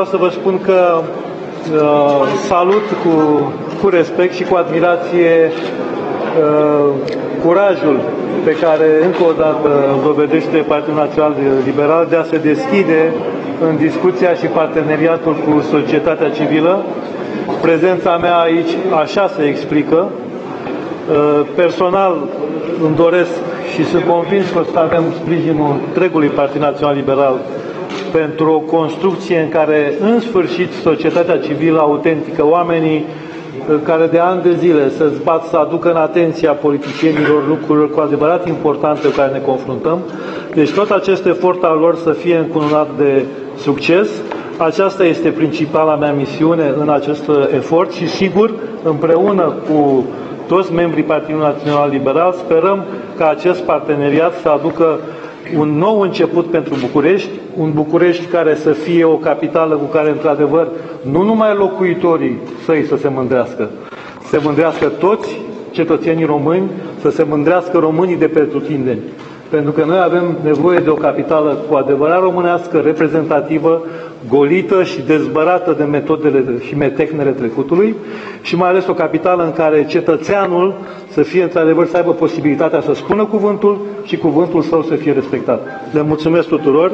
Vreau să vă spun că uh, salut cu, cu respect și cu admirație uh, curajul pe care încă o dată dovedește Partidul Național Liberal de a se deschide în discuția și parteneriatul cu societatea civilă. Prezența mea aici așa se explică. Uh, personal îmi doresc și sunt convins că o să avem sprijinul întregului Partid Național Liberal pentru o construcție în care, în sfârșit, societatea civilă autentică, oamenii uh, care de ani de zile se zbat să aducă în atenția politicienilor lucruri cu adevărat importante cu care ne confruntăm. Deci tot acest efort al lor să fie încununat de succes. Aceasta este principala mea misiune în acest efort și sigur, împreună cu toți membrii Partidului Național Liberal, sperăm ca acest parteneriat să aducă un nou început pentru București, un București care să fie o capitală cu care, într-adevăr, nu numai locuitorii săi să se mândrească, să se mândrească toți cetățenii români, să se mândrească românii de pretutindeni. Pentru că noi avem nevoie de o capitală cu adevărat românească, reprezentativă, golită și dezbărată de metodele și metecnele trecutului și mai ales o capitală în care cetățeanul să fie într-adevăr să aibă posibilitatea să spună cuvântul și cuvântul său să fie respectat. Le mulțumesc tuturor!